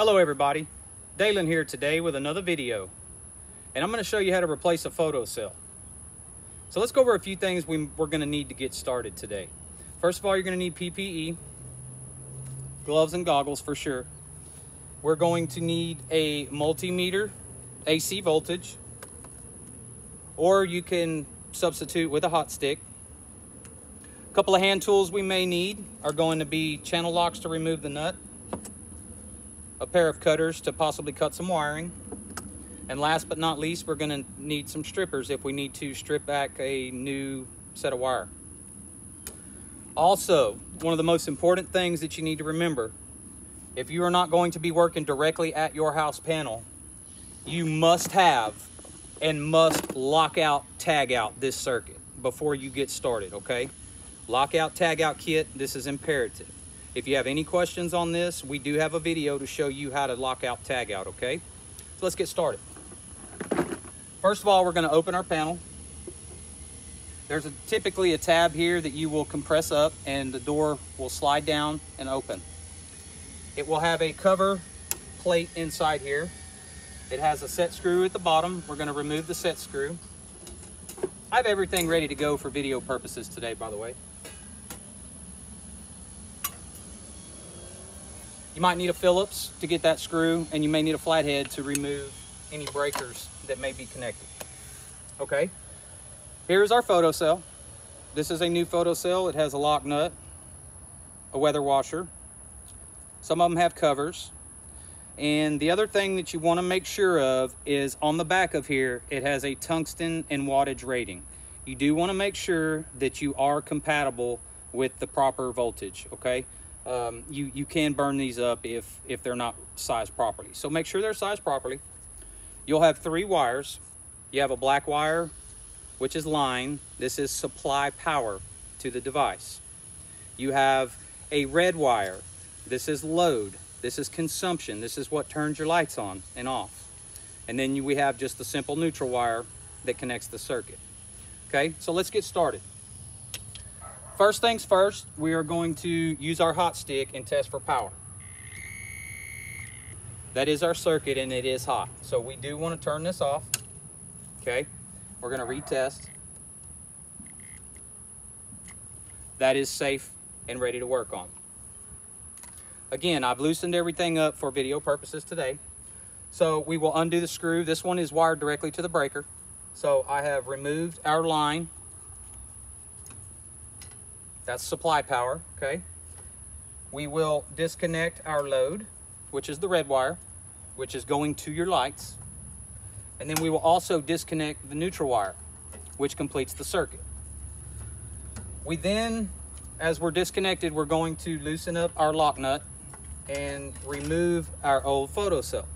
Hello everybody, Dalen here today with another video. And I'm going to show you how to replace a photo cell. So let's go over a few things we, we're going to need to get started today. First of all, you're going to need PPE, gloves and goggles for sure. We're going to need a multimeter, AC voltage, or you can substitute with a hot stick. A couple of hand tools we may need are going to be channel locks to remove the nut, a pair of cutters to possibly cut some wiring, and last but not least, we're going to need some strippers if we need to strip back a new set of wire. Also, one of the most important things that you need to remember, if you are not going to be working directly at your house panel, you must have and must lock out, tag out this circuit before you get started, okay? Lockout, tag out kit, this is imperative. If you have any questions on this, we do have a video to show you how to lock out, tag out, okay? So let's get started. First of all, we're gonna open our panel. There's a, typically a tab here that you will compress up and the door will slide down and open. It will have a cover plate inside here. It has a set screw at the bottom. We're gonna remove the set screw. I have everything ready to go for video purposes today, by the way. You might need a Phillips to get that screw, and you may need a flathead to remove any breakers that may be connected. Okay, here's our photo cell. This is a new photo cell. It has a lock nut, a weather washer. Some of them have covers. And the other thing that you want to make sure of is on the back of here, it has a tungsten and wattage rating. You do want to make sure that you are compatible with the proper voltage, okay? Um, you, you can burn these up if, if they're not sized properly. So make sure they're sized properly. You'll have three wires. You have a black wire, which is line. This is supply power to the device. You have a red wire. This is load. This is consumption. This is what turns your lights on and off. And then we have just the simple neutral wire that connects the circuit. Okay, so let's get started. First things first, we are going to use our hot stick and test for power. That is our circuit and it is hot. So we do want to turn this off. Okay, we're going to retest. That is safe and ready to work on. Again, I've loosened everything up for video purposes today. So we will undo the screw. This one is wired directly to the breaker. So I have removed our line that's supply power, okay? We will disconnect our load, which is the red wire, which is going to your lights. And then we will also disconnect the neutral wire, which completes the circuit. We then, as we're disconnected, we're going to loosen up our lock nut and remove our old photo cell.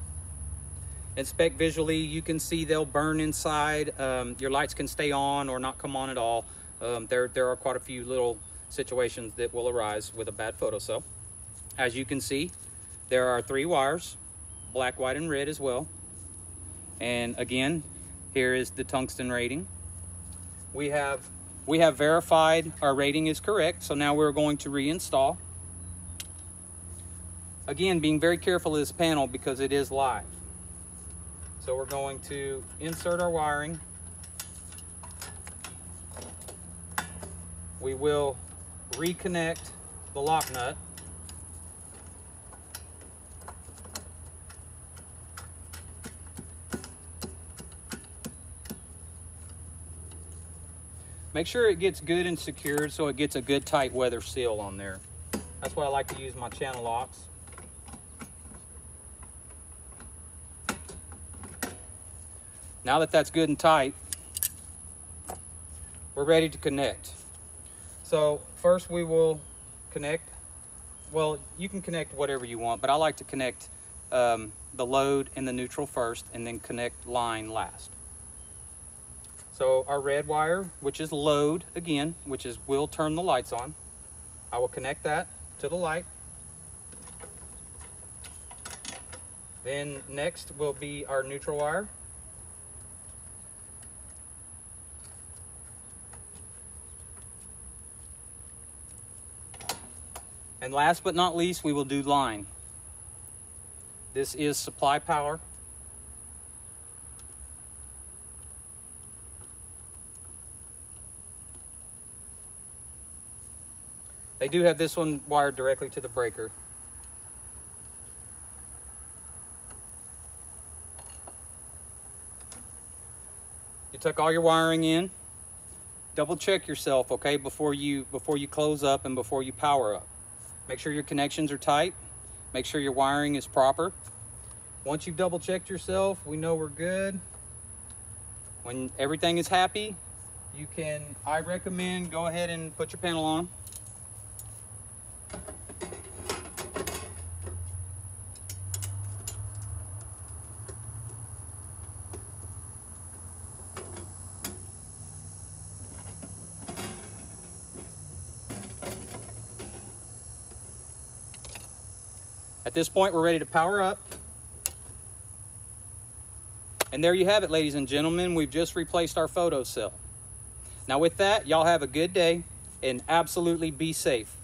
Inspect visually, you can see they'll burn inside. Um, your lights can stay on or not come on at all. Um, there, there are quite a few little situations that will arise with a bad photo cell. As you can see, there are three wires, black, white, and red as well. And again, here is the tungsten rating. We have, we have verified our rating is correct, so now we're going to reinstall. Again, being very careful of this panel because it is live. So we're going to insert our wiring. We will reconnect the lock nut. Make sure it gets good and secured so it gets a good tight weather seal on there. That's why I like to use my channel locks. Now that that's good and tight, we're ready to connect. So first we will connect, well, you can connect whatever you want, but I like to connect um, the load and the neutral first and then connect line last. So our red wire, which is load again, which is will turn the lights on. I will connect that to the light. Then next will be our neutral wire. And last but not least, we will do line. This is supply power. They do have this one wired directly to the breaker. You took all your wiring in. Double check yourself, okay, before you before you close up and before you power up. Make sure your connections are tight. Make sure your wiring is proper. Once you've double checked yourself, we know we're good. When everything is happy, you can, I recommend go ahead and put your panel on. At this point, we're ready to power up. And there you have it, ladies and gentlemen. We've just replaced our photo cell. Now with that, y'all have a good day and absolutely be safe.